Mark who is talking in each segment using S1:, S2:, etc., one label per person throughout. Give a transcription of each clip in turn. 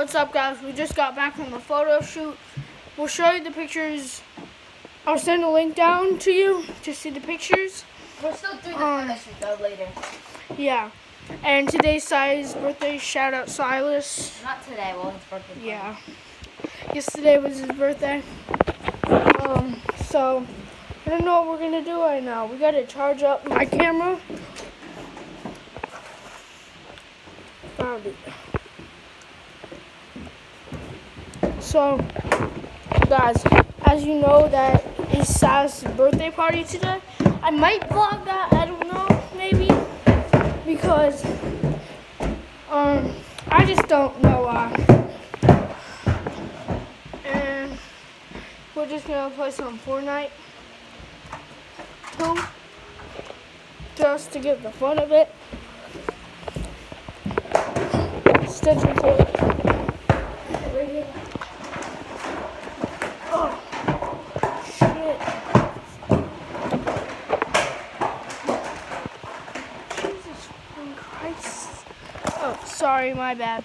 S1: What's up, guys? We just got back from the photo shoot. We'll show you the pictures. I'll send a link down to you to see the pictures.
S2: We're still doing the
S1: Um,
S2: photo shoot though later.
S1: Yeah. And today's Silas' birthday. Shout out Silas.
S2: Not today. Well, his birthday. party.
S1: Yeah. Yesterday was his birthday. Um, so I don't know what we're gonna do right now. We gotta charge up my camera. Found it. So, guys, as you know, that is Sal's birthday party today. I might vlog that. I don't know, maybe because um I just don't know why. And we're just gonna play some Fortnite too, just to get the fun of it. Stitching tape. Christ. Oh, sorry, my bad.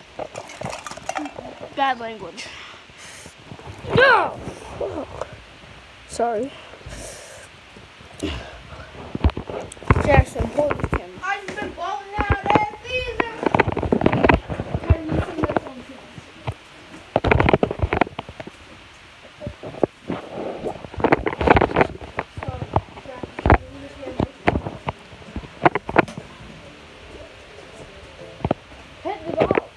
S1: Bad language. No! Sorry. Jackson, hold the camera.
S2: I've been balling out that season.
S1: Hit the ball.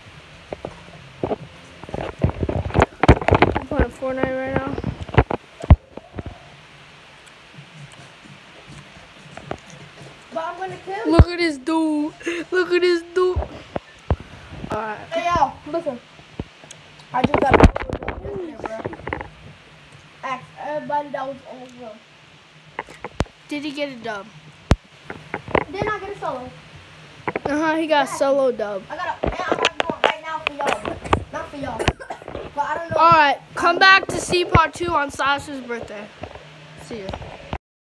S1: I'm playing Fortnite right now.
S2: But I'm gonna kill.
S1: Look at this dude. Look at this dude. Alright.
S2: Hey yo, listen. I just got a photo of this bro. Ask everybody that was on the road.
S1: Did he get a dub?
S2: Then I get a solo.
S1: Uh huh, he got a solo dub.
S2: I got a. Man, I'm right now for y'all. Not for y'all. But I don't know.
S1: Alright, come back to see part two on Sasha's birthday. See ya.